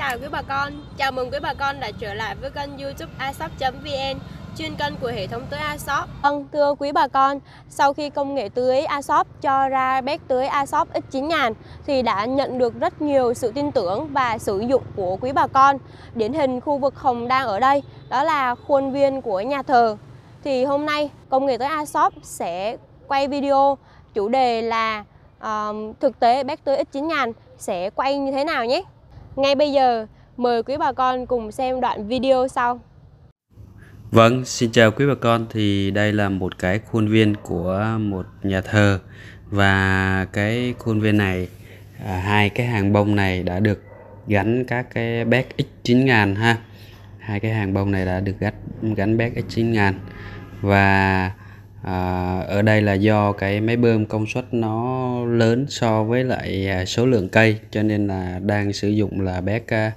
chào quý bà con, chào mừng quý bà con đã trở lại với kênh youtube asop.vn chuyên kênh của hệ thống tưới Asop. Vâng, thưa quý bà con, sau khi công nghệ tưới Asop cho ra bếp tưới Asop X9000 thì đã nhận được rất nhiều sự tin tưởng và sử dụng của quý bà con. Điển hình khu vực Hồng đang ở đây, đó là khuôn viên của nhà thờ. Thì hôm nay công nghệ tưới Asop sẽ quay video chủ đề là uh, thực tế bếp tưới X9000 sẽ quay như thế nào nhé. Ngay bây giờ, mời quý bà con cùng xem đoạn video sau. Vâng, xin chào quý bà con. Thì đây là một cái khuôn viên của một nhà thờ. Và cái khuôn viên này à, hai cái hàng bông này đã được gắn các cái bét X9000 ha. Hai cái hàng bông này đã được gắn gắn bét X9000 và à, ở đây là do cái máy bơm công suất nó lớn so với lại à, số lượng cây cho nên là đang sử dụng là bét à,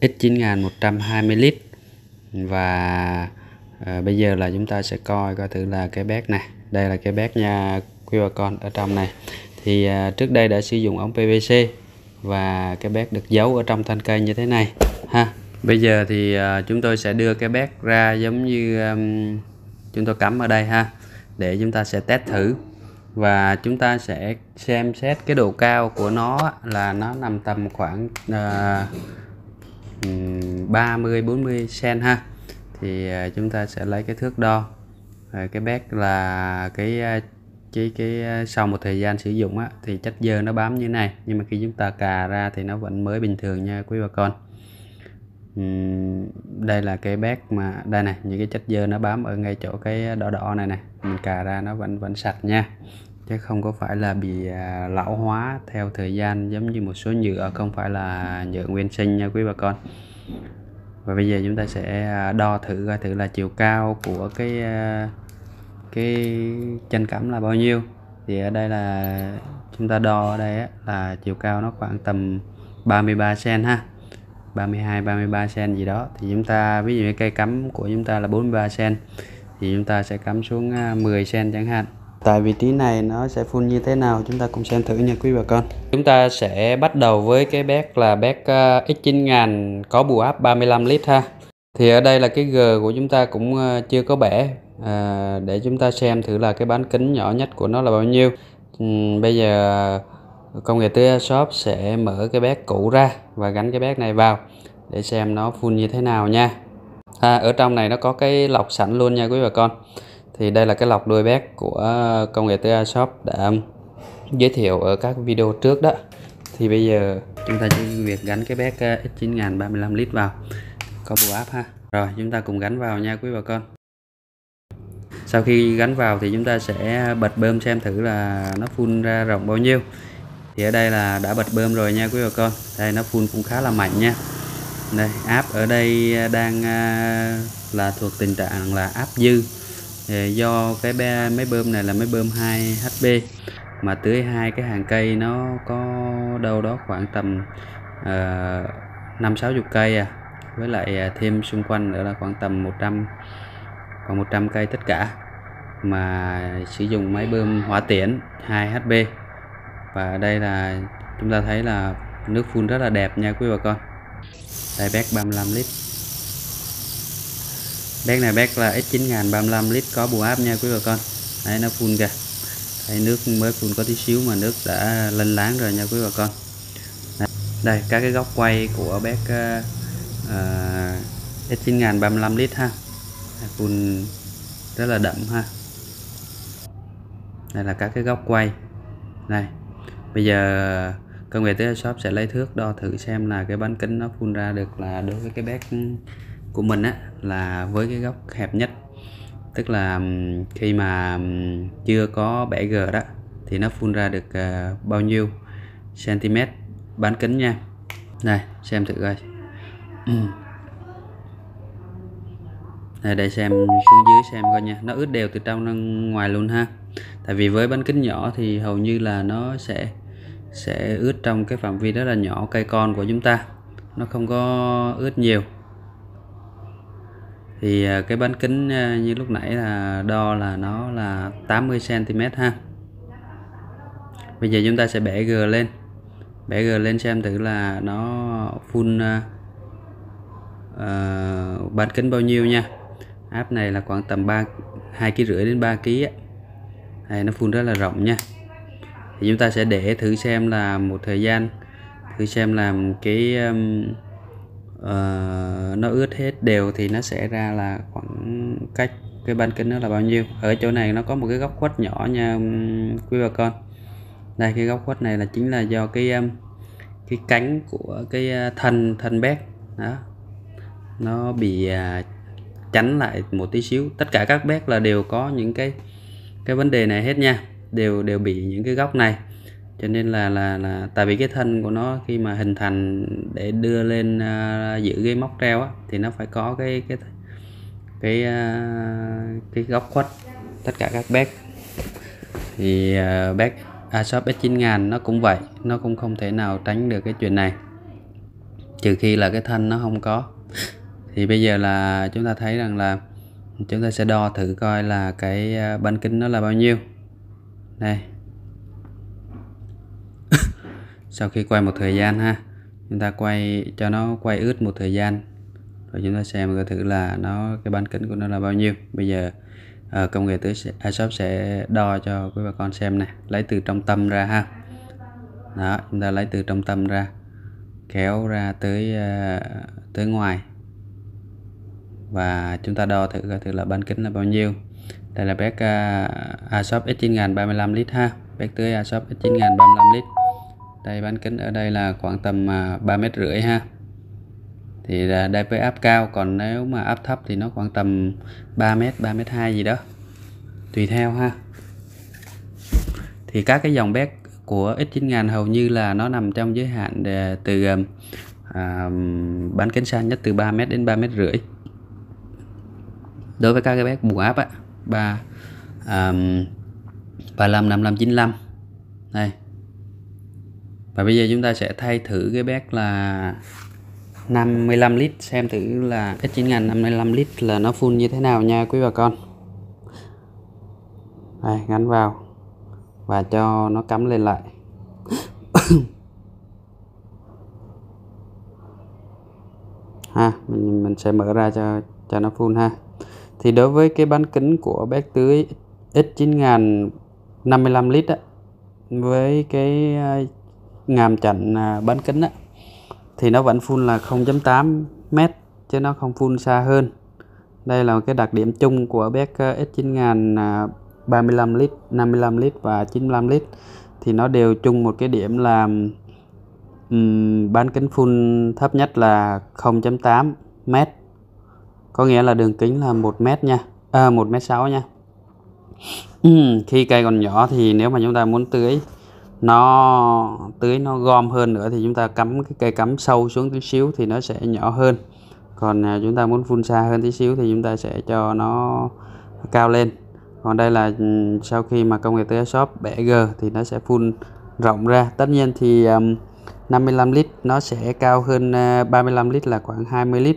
X9000 120 lít. Và à, bây giờ là chúng ta sẽ coi coi thử là cái bét này. Đây là cái bét nha quý bà con ở trong này. Thì à, trước đây đã sử dụng ống PVC và cái bét được giấu ở trong thân cây như thế này ha. Bây giờ thì à, chúng tôi sẽ đưa cái bét ra giống như um, chúng tôi cắm ở đây ha để chúng ta sẽ test thử. Và chúng ta sẽ xem xét cái độ cao của nó là nó nằm tầm khoảng uh, 30 40 cm ha. Thì ờ, chúng ta sẽ lấy cái thước đo. Ờ, cái bét là cái ờ, cái cái sau một thời gian sử dụng á, thì chất dơ nó bám như này. Nhưng mà khi chúng ta cà ra thì nó vẫn mới bình thường nha quý bà con uhm, đây là cái bát mà đây này những cái chất dơ nó bám ở ngay chỗ cái đỏ đỏ này này mình cà ra nó vẫn vẫn sạch nha. Chứ không có phải là bị à, lão hóa theo thời gian giống như một số nhựa không phải là nhựa nguyên sinh nha quý bà con. Và bây giờ chúng ta sẽ à, đo thử coi thử là chiều cao của cái à, cái chân cắm là bao nhiêu. Thì ở đây là chúng ta đo ở đây là chiều cao nó khoảng tầm 33 cm ha. 32 33 cm gì đó. Thì chúng ta ví dụ như cây cắm của chúng ta là 43 cm thì chúng ta sẽ cắm xuống à, 10 cm chẳng hạn. Tại vị trí này nó sẽ phun như thế nào chúng ta cùng xem thử nha quý bà con. Chúng ta sẽ bắt đầu với cái bét là bét à, X9000 có bù áp 35 lít ha. Thì ở đây là cái G của chúng ta cũng à, chưa có bẻ. À, để chúng ta xem thử là cái bán kính nhỏ nhất của nó là bao nhiêu. Uhm, bây giờ công nghệ tưới shop sẽ mở cái bát cũ ra và gắn cái bát này vào để xem nó phun như thế nào nha. À, ở trong này nó có cái lọc sẵn luôn nha quý bà con. Thì đây là cái lọc đuôi bát của công nghệ TA Shop đã giới thiệu ở các video trước đó. Thì bây giờ chúng ta chỉ việc gắn cái bát à, X9000 35 lít vào. Có bộ áp ha. Rồi chúng ta cùng gắn vào nha quý bà con. Sau khi gắn vào thì chúng ta sẽ bật bơm xem thử là nó phun ra rộng bao nhiêu thì ở đây là đã bật bơm rồi nha quý bà con. Đây, nó phun cũng khá là mạnh nha. Đây áp ở đây đang à, là thuộc tình trạng là áp dư. Do cái máy bơm này là máy bơm 2 HP mà tưới hai cái hàng cây nó có đâu đó khoảng tầm à, năm sáu chục cây à. Với lại à, thêm xung quanh nữa là khoảng tầm 100 khoảng 100 cây tất cả. Mà sử dụng máy bơm hỏa tiễn 2 HP và đây là chúng ta thấy là nước phun rất là đẹp nha quý bà con. Đây bác 35 lít. Bác này bác là X9000 35 lít có bù áp nha quý bà con. Đấy nó phun kìa. Thấy nước mới phun có tí xíu mà nước đã lên láng rồi nha quý bà con. Đây, đây các cái góc quay của bác uh, X9000 35 lít ha. Phun rất là đậm ha. Đây là các cái góc quay. Đây bây giờ công nghệ tới shop sẽ lấy thước đo thử xem là cái bán kính nó phun ra được là đối với cái bét của mình á, là với cái góc hẹp nhất. Tức là khi mà chưa có bể g đó, thì nó phun ra được ờ, bao nhiêu cm bán kính nha. Này xem thử coi. Này để xem xuống dưới xem coi nha. Nó ướt đều từ trong ra ngoài luôn ha. Tại vì với bán kính nhỏ thì hầu như là nó sẽ sẽ ướt trong cái phạm vi rất là nhỏ cây con của chúng ta. Nó không có ướt nhiều. Thì à, cái bán kính à, như lúc nãy là đo là nó là 80 cm ha. Bây giờ chúng ta sẽ bẻ g lên. Bẻ g lên xem thử là nó phun uh, à, bán kính bao nhiêu nha. Áp này là khoảng tầm 3 2 kg rưỡi đến 3 kg này nó phun rất là rộng nha thì chúng ta sẽ để thử xem là một thời gian thử xem làm cái um, uh, nó ướt hết đều thì nó sẽ ra là khoảng cách cái ban kính nó là bao nhiêu. Ở chỗ này nó có một cái góc khuất nhỏ nha um, quý bà con. Đây cái góc khuất này là chính là do cái um, cái cánh của cái uh, thân thân bét đó. Nó bị uh, chắn lại một tí xíu. Tất cả các bét là đều có những cái cái vấn đề này hết nha đều đều bị những cái góc này. Cho nên là là là tại vì cái thân của nó khi mà hình thành để đưa lên uh, giữ cái móc treo á, thì nó phải có cái cái cái uh, cái góc khuất tất cả các bếp. Thì uh, bếp Asos S9000 nó cũng vậy nó cũng không thể nào tránh được cái chuyện này. Trừ khi là cái thân nó không có. Thì bây giờ là chúng ta thấy rằng là chúng ta sẽ đo thử coi là cái bán kính nó là bao nhiêu đây. Sau khi quay một thời gian ha, chúng ta quay, cho nó quay ướt một thời gian. Rồi chúng ta xem coi thử là nó, cái bán kính của nó là bao nhiêu. Bây giờ ờ, công nghệ tưới iShop à, sẽ đo cho quý bà con xem này lấy từ trong tâm ra ha. Đó, chúng ta lấy từ trong tâm ra. Kéo ra tới ờ, tới ngoài. Và chúng ta đo thử coi thử là bán kính là bao nhiêu đây là bét uh, Asos X9000 35 lít ha. Bét tưới Asos X9000 35 lít. Đây bán kính ở đây là khoảng tầm à, uh, 3 mét rưỡi ha. Thì uh, đây với áp cao còn nếu mà áp thấp thì nó khoảng tầm 3 mét 3 mét 2 gì đó. Tùy theo ha. Thì các cái dòng bét của X9000 hầu như là nó nằm trong giới hạn để, từ uh, bán kính xa nhất từ 3 mét đến 3 mét rưỡi. Đối với các cái bét bù áp á. 3 um, 35 55 95 đây. Và bây giờ chúng ta sẽ thay thử cái bét là 55 lít xem thử là cái 9000 55 lít là nó full như thế nào nha quý bà con. Đây, gắn vào. Và cho nó cắm lên lại. Ha mình mình sẽ mở ra cho cho nó full ha thì đối với cái bán kính của bét tưới X9000 55 lít á, với cái ngàm chặn à, bán kính á, thì nó vẫn phun là 0.8 mét chứ nó không phun xa hơn. Đây là cái đặc điểm chung của bác X9000 35 lít 55 lít và 95 lít. Thì nó đều chung một cái điểm là um, bán kính phun thấp nhất là 0.8 mét có nghĩa là đường kính là 1 mét nha. À, 1 mét 6 nha. Ừ, khi cây còn nhỏ thì nếu mà chúng ta muốn tưới nó tưới nó gom hơn nữa thì chúng ta cắm cái cây cắm sâu xuống tí xíu thì nó sẽ nhỏ hơn. Còn à, chúng ta muốn phun xa hơn tí xíu thì chúng ta sẽ cho nó cao lên. Còn đây là ừ, sau khi mà công nghệ tưới shop bẻ g thì nó sẽ phun rộng ra. Tất nhiên thì um, 55 lít nó sẽ cao hơn à, uh, 35 lít là khoảng 20 lít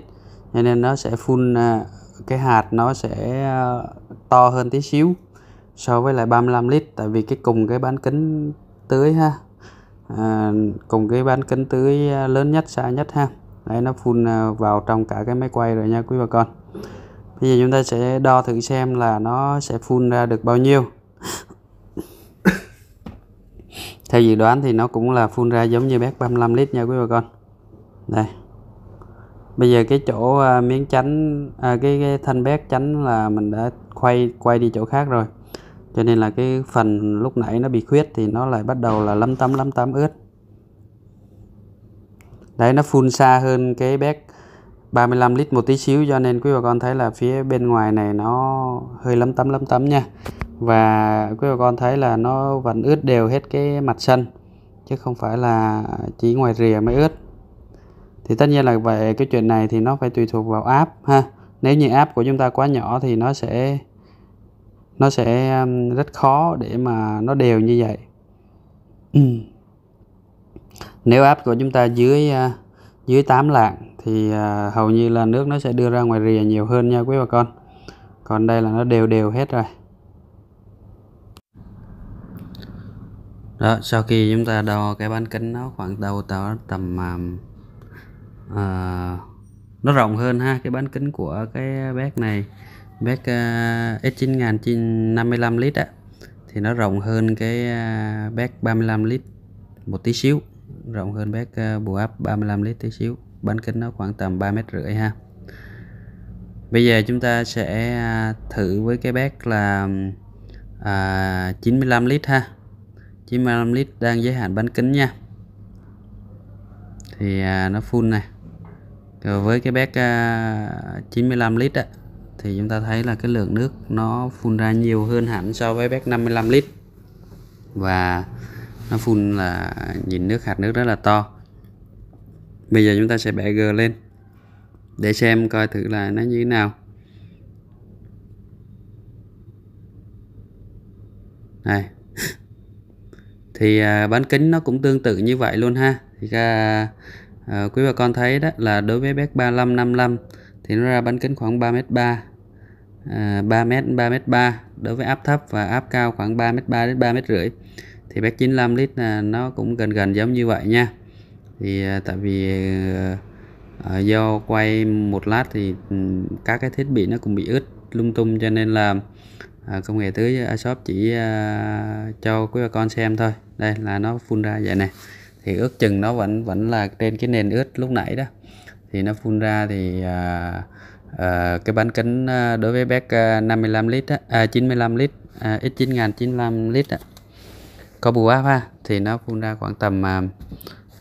cho nên nó sẽ phun à, cái hạt nó sẽ à, to hơn tí xíu so với lại 35 lít. Tại vì cái cùng cái bán kính tưới ha à, cùng cái bán kính tưới à, lớn nhất xa nhất ha. Đấy nó phun vào trong cả cái máy quay rồi nha quý bà con. Bây giờ chúng ta sẽ đo thử xem là nó sẽ phun ra được bao nhiêu. Theo dự đoán thì nó cũng là phun ra giống như bác 35 lít nha quý bà con. Đây bây giờ cái chỗ uh, miếng chánh à, cái, cái thân bét chánh là mình đã quay quay đi chỗ khác rồi. Cho nên là cái phần lúc nãy nó bị khuyết thì nó lại bắt đầu là lấm tấm lấm tấm ướt. Đấy nó phun xa hơn cái bét 35 lít một tí xíu cho nên quý bà con thấy là phía bên ngoài này nó hơi lấm tấm lấm tấm nha. Và quý bà con thấy là nó vẫn ướt đều hết cái mặt sân chứ không phải là chỉ ngoài rìa mới ướt thì tất nhiên là về cái chuyện này thì nó phải tùy thuộc vào áp ha. Nếu như áp của chúng ta quá nhỏ thì nó sẽ nó sẽ um, rất khó để mà nó đều như vậy. Nếu áp của chúng ta dưới uh, dưới 8 lạng thì uh, hầu như là nước nó sẽ đưa ra ngoài rìa nhiều hơn nha quý bà con. Còn đây là nó đều đều hết rồi. Đó, sau khi chúng ta đo cái bán kính nó khoảng đâu đó tầm um, à, nó rộng hơn ha cái bán kính của cái bét này. Bét uh, S9000 55 lít á thì nó rộng hơn cái uh, bét 35 lít một tí xíu. Rộng hơn bét uh, bù áp 35 lít tí xíu. Bán kính nó khoảng tầm 3 mét rưỡi ha. Bây giờ chúng ta sẽ ờ, thử với cái bét là ờ, à, 95 lít ha. 95 lít đang giới hạn bán kính nha. Thì à, nó full này rồi với cái bét 95 à, lít á, thì chúng ta thấy là cái lượng nước nó phun ra nhiều hơn hẳn so với bét 55 lít. Và nó phun là nhìn nước hạt nước rất là to. Bây giờ chúng ta sẽ bẻ g lên để xem coi thử là nó như thế nào. Này. Thì à, bán kính nó cũng tương tự như vậy luôn ha. Thì à, à, quý bà con thấy đó là đối với bét 35 55 thì nó ra bán kính khoảng 3 m 3 à, 3 m 3 m 3 đối với áp thấp và áp cao khoảng 3 m 3 đến 3 m rưỡi thì bét 95 lít là nó cũng gần gần giống như vậy nha. Thì à, tại vì à, do quay một lát thì ừ, các cái thiết bị nó cũng bị ướt lung tung cho nên là à, công nghệ tưới shop chỉ à, cho quý bà con xem thôi. Đây là nó phun ra vậy này thì ước chừng nó vẫn vẫn là trên cái nền ướt lúc nãy đó. Thì nó phun ra thì à, à, cái bán kính à, đối với bé 55 à, lít á, à, 95 lít à, X9000 95 lít á, có bù áp ha? Thì nó phun ra khoảng tầm à,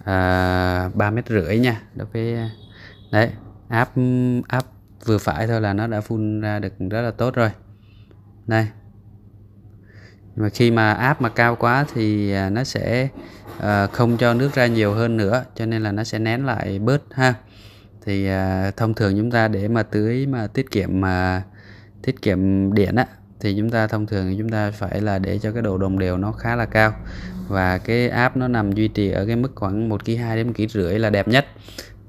à 3 mét rưỡi nha đối với đấy áp áp vừa phải thôi là nó đã phun ra được rất là tốt rồi. Đây mà khi mà áp mà cao quá thì à, nó sẽ uh, không cho nước ra nhiều hơn nữa cho nên là nó sẽ nén lại bớt ha. Thì uh, thông thường chúng ta để mà tưới mà tiết kiệm mà tiết kiệm điện á thì chúng ta thông thường chúng ta phải là để cho cái độ đồng đều nó khá là cao. Và cái áp nó nằm duy trì ở cái mức khoảng một kg hai đến một kg rưỡi là đẹp nhất.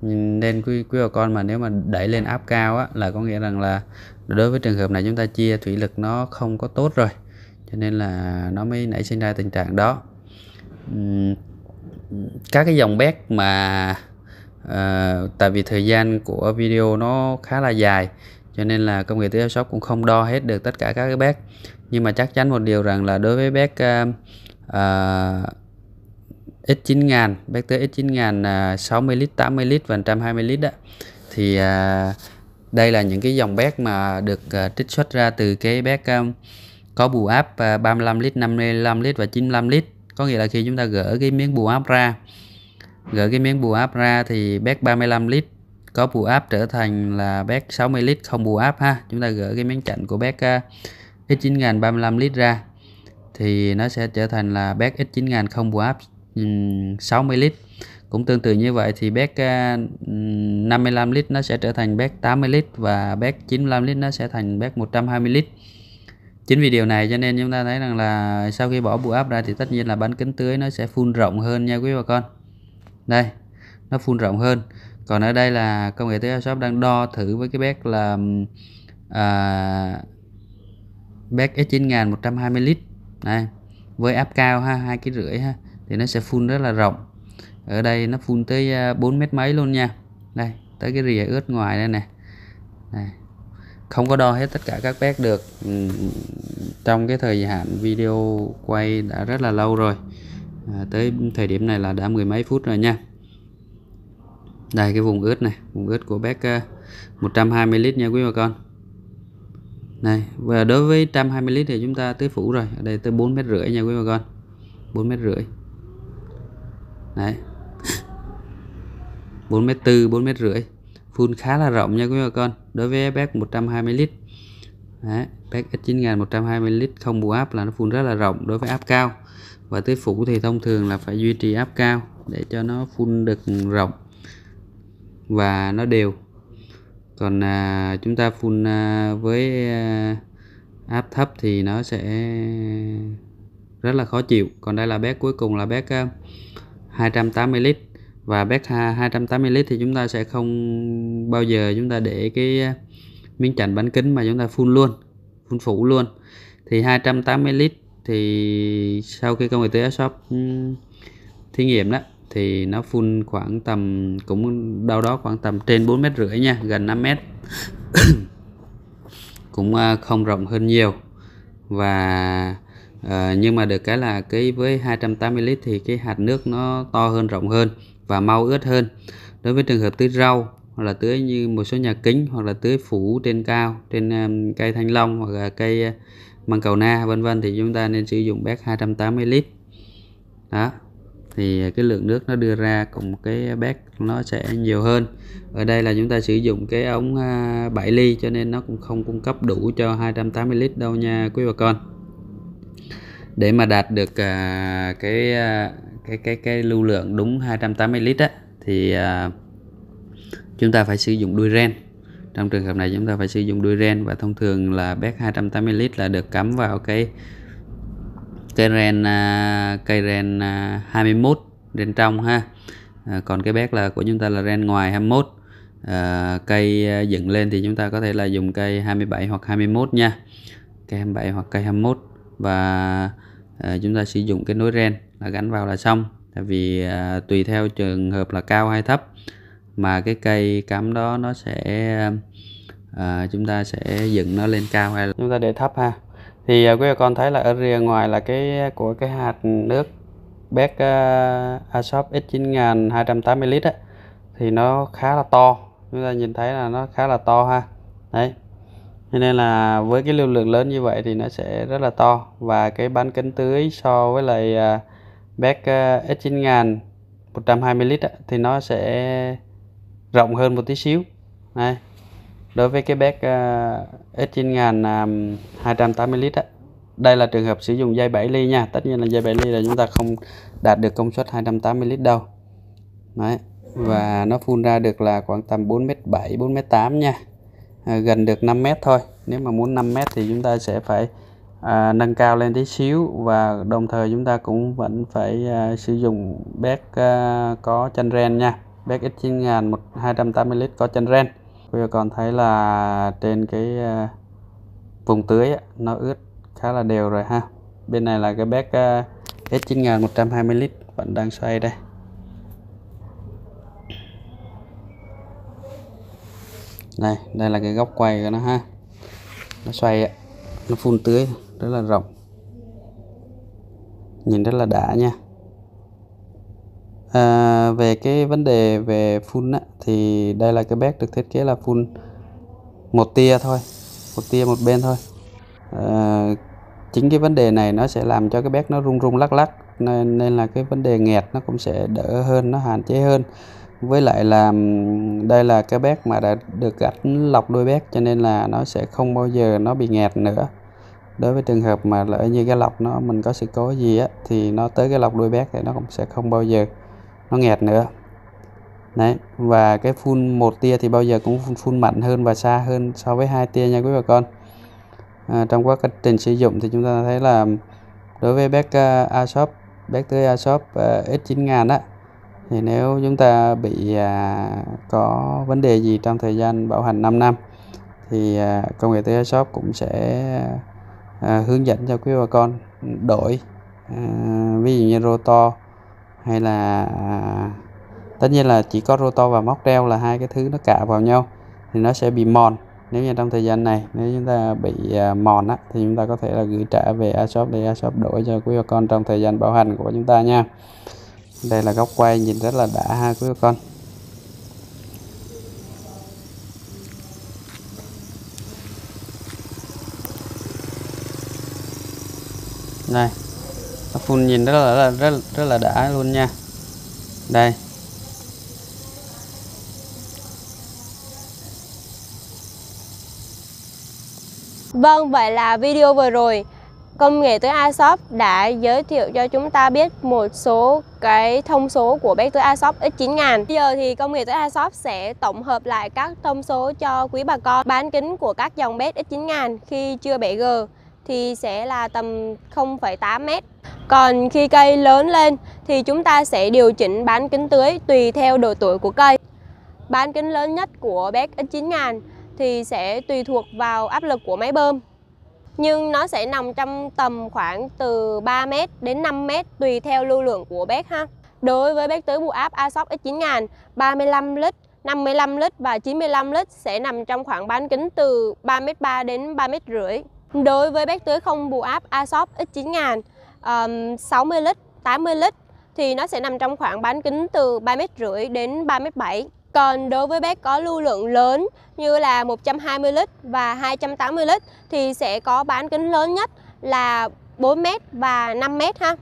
Nên quý quý bà con mà nếu mà đẩy lên áp cao á là có nghĩa rằng là đối với trường hợp này chúng ta chia thủy lực nó không có tốt rồi cho nên là nó mới nảy sinh ra tình trạng đó. Các cái dòng bét mà uh, tại vì thời gian của video nó khá là dài cho nên là công nghệ tưới shop cũng không đo hết được tất cả các cái bét. Nhưng mà chắc chắn một điều rằng là đối với bét uh, uh, X9000 bét tưới X9000 uh, 60 lít 80 lít và 120 lít đó thì uh, đây là những cái dòng bét mà được uh, trích xuất ra từ cái bét um, có bù áp à, 35 lít 55 lít và 95 lít. Có nghĩa là khi chúng ta gỡ cái miếng bù áp ra, gỡ cái miếng bù áp ra thì bét 35 lít có bù áp trở thành là bét 60 lít không bù áp ha. Chúng ta gỡ cái miếng chặn của bét à, X9000 35 lít ra thì nó sẽ trở thành là bét X9000 không bù áp 60 lít. Cũng tương tự như vậy thì bét à, 55 lít nó sẽ trở thành bét 80 lít và bét 95 lít nó sẽ thành bét 120 lít chính vì điều này cho nên chúng ta thấy rằng là sau khi bỏ bù áp ra thì tất nhiên là bán kính tưới nó sẽ phun rộng hơn nha quý bà con. Đây nó phun rộng hơn. Còn ở đây là công nghệ tưới shop đang đo thử với cái bét là à, bét S 9120 lít. Này với áp cao ha hai cái rưỡi ha thì nó sẽ phun rất là rộng. Ở đây nó phun tới à, 4 mét mấy luôn nha. Đây tới cái rìa ướt ngoài đây nè. Này không có đo hết tất cả các bét được trong cái thời hạn video quay đã rất là lâu rồi. À, tới thời điểm này là đã mười mấy phút rồi nha. Đây cái vùng ướt này vùng ướt của bác 120 à, lít nha quý bà con. Này và đối với 120 lít thì chúng ta tới phủ rồi. Ở đây tới 4 mét rưỡi nha quý bà con. 4 mét rưỡi. Đấy. 4 mét tư 4 mét rưỡi. Phun khá là rộng nha quý bà con. Đối với bác 120 lít. Đấy, pack X9120 lít không bù áp là nó phun rất là rộng đối với áp cao. Và tới phủ thì thông thường là phải duy trì áp cao để cho nó phun được rộng và nó đều. Còn à, chúng ta phun à, với à, áp thấp thì nó sẽ rất là khó chịu. Còn đây là bét cuối cùng là bét à, 280 lít. Và bét 280 lít thì chúng ta sẽ không bao giờ chúng ta để cái à, miếng chặn bán kính mà chúng ta phun luôn phun phủ luôn. Thì 280 lít thì sau khi công nghệ tưới shop ừ, thí nghiệm đó thì nó phun khoảng tầm cũng đâu đó khoảng tầm trên 4 mét rưỡi nha gần 5 mét. Cũng à, không rộng hơn nhiều. Và à, nhưng mà được cái là cái với 280 lít thì cái hạt nước nó to hơn rộng hơn và mau ướt hơn. Đối với trường hợp tưới rau hoặc là tưới như một số nhà kính hoặc là tưới phủ trên cao trên um, cây thanh long hoặc là cây uh, măng cầu na vân vân thì chúng ta nên sử dụng bét 280 lít. Đó thì uh, cái lượng nước nó đưa ra cùng cái bét nó sẽ nhiều hơn. Ở đây là chúng ta sử dụng cái ống uh, 7 ly cho nên nó cũng không cung cấp đủ cho 280 lít đâu nha quý bà con. Để mà đạt được uh, cái uh, cái cái cái lưu lượng đúng 280 lít á thì uh, chúng ta phải sử dụng đuôi ren. Trong trường hợp này chúng ta phải sử dụng đuôi ren và thông thường là bét 280 lít là được cắm vào cái à, cây ren cây ren 21 ren trong ha. À, còn cái bét là của chúng ta là ren ngoài 21 à, cây à, dựng lên thì chúng ta có thể là dùng cây 27 hoặc 21 nha. Cây 27 hoặc cây 21 và à, chúng ta sử dụng cái nối ren là gắn vào là xong. Tại vì à, tùy theo trường hợp là cao hay thấp mà cái cây cắm đó nó sẽ à, chúng ta sẽ dựng nó lên cao hay là chúng ta để thấp ha. Thì à, quý bà con thấy là ở rìa ngoài là cái của cái hạt nước bét uh, Asop X9000 280 lít á. Thì nó khá là to. Chúng ta nhìn thấy là nó khá là to ha. Đấy. Cho nên là với cái lưu lượng lớn như vậy thì nó sẽ rất là to. Và cái bán kính tưới so với lại uh, bét uh, X9000 120 lít á, thì nó sẽ rộng hơn một tí xíu. Đây. Đối với cái bét uh, S9000 um, 280 lít á, đây là trường hợp sử dụng dây 7 ly nha. Tất nhiên là dây 7 ly là chúng ta không đạt được công suất 280 lít đâu. Đấy. Và nó phun ra được là khoảng tầm 4m7 4m8 nha. À, gần được 5m thôi. Nếu mà muốn 5m thì chúng ta sẽ phải à, nâng cao lên tí xíu và đồng thời chúng ta cũng vẫn phải à, sử dụng bếp à, có chân ren nha bét X9000 280 lít có chân ren. Bây giờ còn thấy là trên cái ờ, vùng tưới nó ướt khá là đều rồi ha. Bên này là cái bét uh, S9000 120 lít vẫn đang xoay đây. Này đây là cái góc quay của nó ha. Nó xoay nó phun tưới rất là rộng. Nhìn rất là đã nha. À, về cái vấn đề về phun á, thì đây là cái bét được thiết kế là phun một tia thôi một tia một bên thôi. À, chính cái vấn đề này nó sẽ làm cho cái bét nó rung rung lắc lắc nên, nên là cái vấn đề nghẹt nó cũng sẽ đỡ hơn nó hạn chế hơn. Với lại là đây là cái bét mà đã được gạch lọc đuôi bét cho nên là nó sẽ không bao giờ nó bị nghẹt nữa. Đối với trường hợp mà lỡ như cái lọc nó mình có sự cố gì á thì nó tới cái lọc đuôi bét thì nó cũng sẽ không bao giờ nó nghẹt nữa. Đấy và cái phun một tia thì bao giờ cũng phun, phun mạnh hơn và xa hơn so với hai tia nha quý bà con. À, trong quá trình sử dụng thì chúng ta thấy là đối với bếp uh, à, Asop bếp tưới Asop uh, à, X9000 á thì nếu chúng ta bị à, có vấn đề gì trong thời gian bảo hành 5 năm thì à, công nghệ tưới shop cũng sẽ à, hướng dẫn cho quý bà con đổi à, ví dụ như rotor hay là à, tất nhiên là chỉ có rotor và móc treo là hai cái thứ nó cạ vào nhau thì nó sẽ bị mòn. Nếu như trong thời gian này nếu chúng ta bị à, mòn á, thì chúng ta có thể là gửi trả về Ashop để Ashop đổi cho quý bà con trong thời gian bảo hành của chúng ta nha. Đây là góc quay nhìn rất là đã ha quý bà con. Này phun nhìn rất là rất rất, rất là đã luôn nha đây Vâng, vậy là video vừa rồi công nghệ tưới Asop đã giới thiệu cho chúng ta biết một số cái thông số của bếp tưới Asop X9000. Bây giờ thì công nghệ tưới Asop sẽ tổng hợp lại các thông số cho quý bà con. Bán kính của các dòng bếp X9000 khi chưa bể G thì sẽ là tầm 0,8 m. Còn khi cây lớn lên thì chúng ta sẽ điều chỉnh bán kính tưới tùy theo độ tuổi của cây. Bán kính lớn nhất của bếp X9000 thì sẽ tùy thuộc vào áp lực của máy bơm. Nhưng nó sẽ nằm trong tầm khoảng từ 3m đến 5m tùy theo lưu lượng của bếp ha. Đối với bếp tưới bù áp Aesop X9000 35 lít, 55 lít và 95 lít sẽ nằm trong khoảng bán kính từ 3m3 đến 3m5. Đối với bếp tưới không bù áp ASOP X9000 um, 60 lít, 80 lít thì nó sẽ nằm trong khoảng bán kính từ 3m5 đến 3m7. Còn đối với bác có lưu lượng lớn như là 120 lít và 280 lít thì sẽ có bán kính lớn nhất là 4m và 5m ha.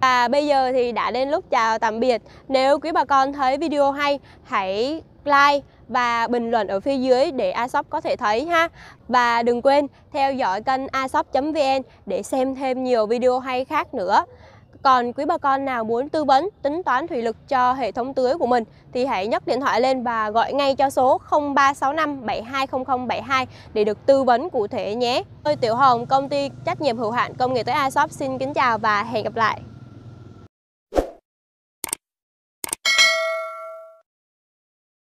Và bây giờ thì đã đến lúc chào tạm biệt. Nếu quý bà con thấy video hay, hãy like và bình luận ở phía dưới để Aesop có thể thấy ha. Và đừng quên theo dõi kênh aesop.vn để xem thêm nhiều video hay khác nữa. Còn quý bà con nào muốn tư vấn tính toán thủy lực cho hệ thống tưới của mình thì hãy nhấc điện thoại lên và gọi ngay cho số 0365 720072 để được tư vấn cụ thể nhé. Tôi Tiểu Hồng, công ty trách nhiệm hữu hạn công nghệ tưới Asop xin kính chào và hẹn gặp lại.